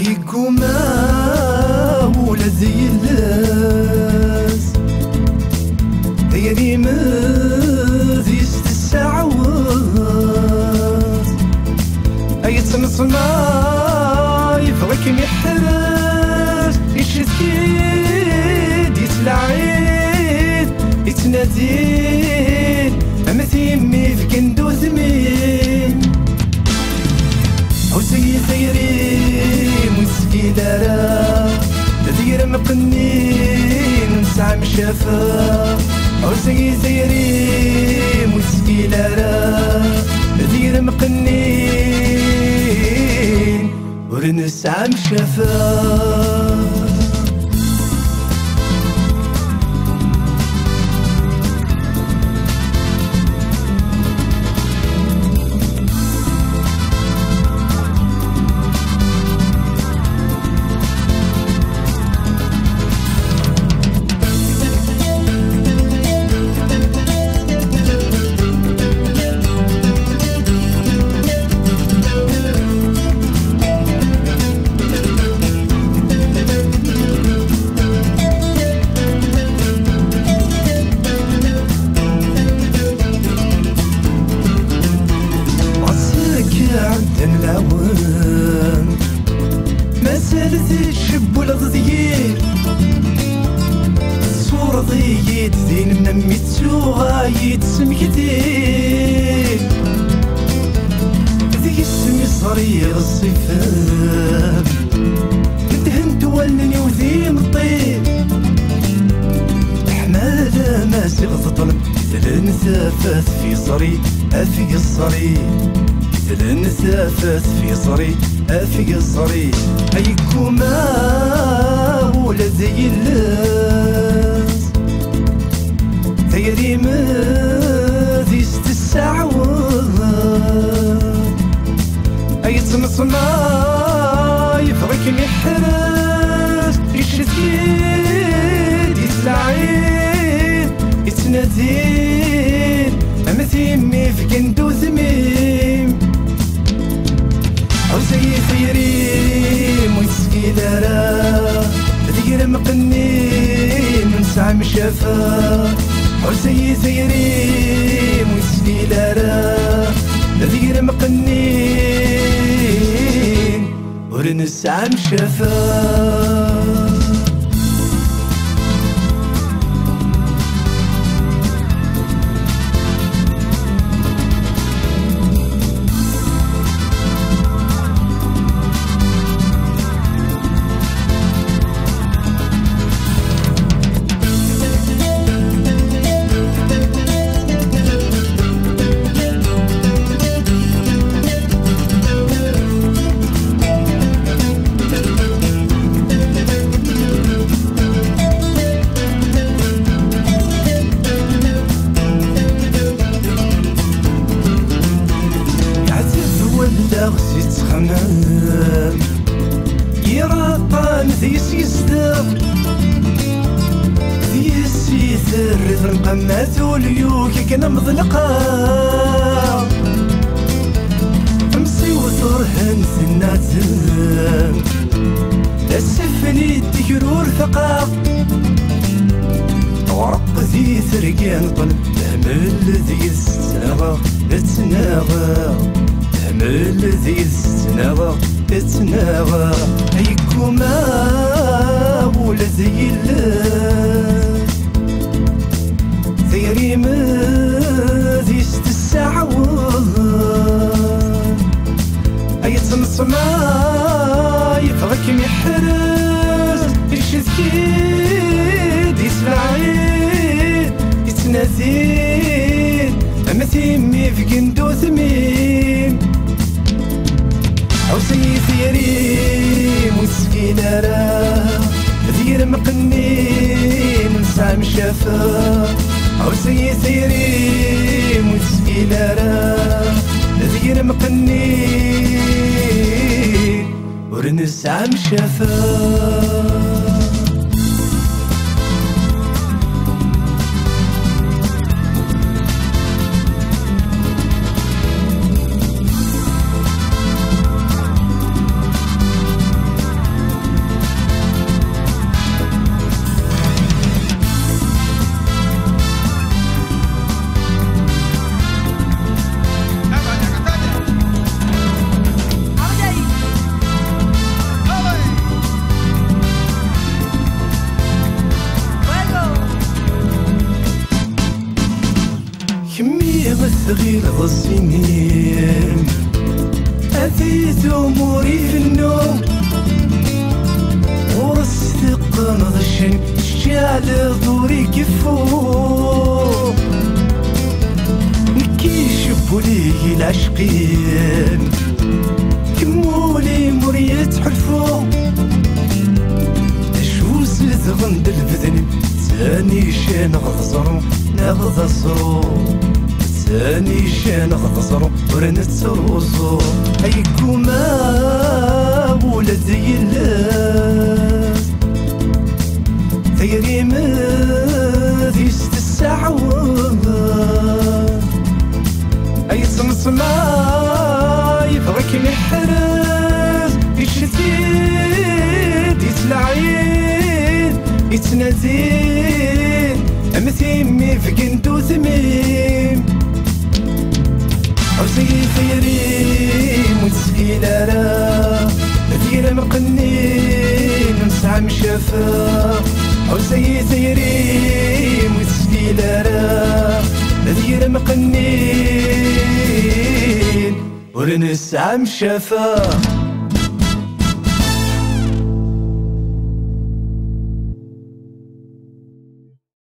بيكما ولا زي الناس هي دي زيش الشعوات أي تنصنا يفرك محرم ما بنين نسعى مشافة. عرسي زيري مسكي لارا دير مقنين ورنسعى مشافة. ضيد دين نمي تسوغايد سمكتين ذي اسمي صرير الصفام دهنت ولني وذي مطيب. حمادة ما سغط طلب ثلن ثافات في صري أفق الصري. ثلن ثافات في صري أفق الصري. أيكما ولا زي اللي كريمة ذيست السعوة أي تنصنا يفرك محرس يشتيد يتلعيد يتنادين أما ثيمي في كندو ثميم أو زي خيريم ويسكي دارا ذير من سعى مشافا عسي زيري ويسفي لارا ذير مقنين ورنس عم شفاه غسي تخمم. يرطان ذي سيزدغ ذي سيثر نقمات وليوك كنا مضلقا أمسي وثرهن ثناتم السفلي تكرور ثقاف ورق ذي ثرقان طل. تهمل ذي السنغة. تسنغة تهمل ذي السنغة تسنغة أيكما ولا ذي الله ثيري مذي ست الساعة أي تنصما يفغك محرز يشذكيد أو سيثيري مسكينة راه ذير مقنين نسعى مشافا أو سيثيري مسكينة راه ذير مقنين ورنسعى مشافا كمية غير السنين أثيت أموري في النوم. ورست نضشن الشعل دوري كفو نكيش بولي العشقين. كمولي مريت حلفو تشوز غند البذن ثاني شان غضزرو نغضزرو ثاني شان غضزرو ورنتروزو أيكما ولدي اللاس ثيري مذي ست الساعة أي صمصما يبغيك محرز. يشتيد يتلعيد يتنازين أمثيمي في قندو ثميم أو سيثيري متسكيلة را ذير مقنين نسعى مشافا أو سيثيري متسكيلة را ذير مقنين ورنسعى مشافا